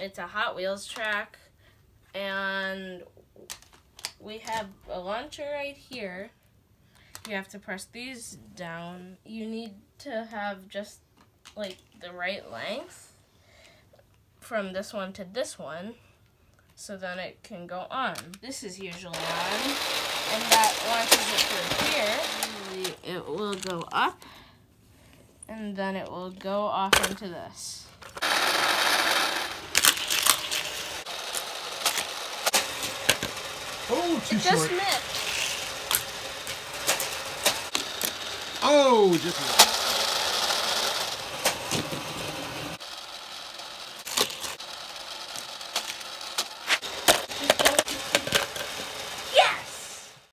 it's a Hot Wheels track, and we have a launcher right here. You have to press these down. You need to have just like the right length from this one to this one so then it can go on. This is usually on and that launches it through here. It will go up and then it will go off into this. Oh, too It short. just missed. Oh, just missed.